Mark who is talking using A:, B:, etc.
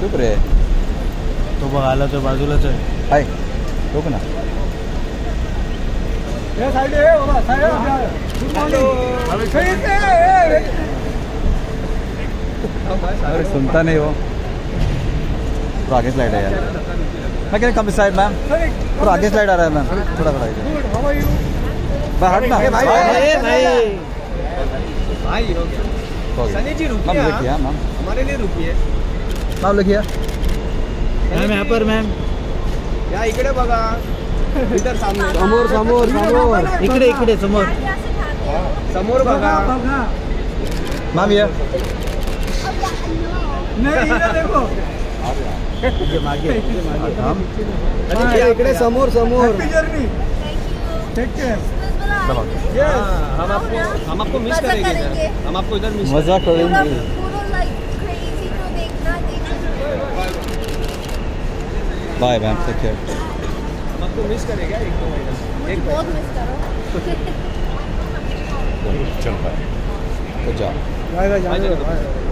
A: चुप रे।
B: तो बघायला तो बाजूलाच आहे.
A: हाय रोक ना. अरे सुनता नहीं हो. थोड़ा आगे स्लाइड है यार. मैं कह कम साइड मैम थोड़ा आगे स्लाइड आ रहा है मैम थोड़ा थोड़ा इधर हट ना।
C: भाई,
B: भाई।
C: भाई हो गया। सनी जी रुकिए
A: मैम हाँ,
C: हमारे लिए रुकिए।
A: मैम लिखिए।
B: मॅम यहाँ पर मॅम।
C: या इकडे बघा। इधर सामने।
D: समोर समोर समोर।
B: इकडे इकडे समोर।
C: समोर बघा।
A: मैम ये।
B: इकडे मागे
A: हम
C: इकडे
D: समोर समोर।
A: दबाओ।
C: हाँ, हम आपको हम आपको मिस करेंगे। इधर। हम आपको इधर मिस
A: मज़ा करेंगे
E: तो
A: बाय मैम टेक केयर
C: हम आपको मिस करेंगे एक दो महीने एक
E: बहुत मिस करो
A: चल बाय गुड जॉब
C: भाई, चलो।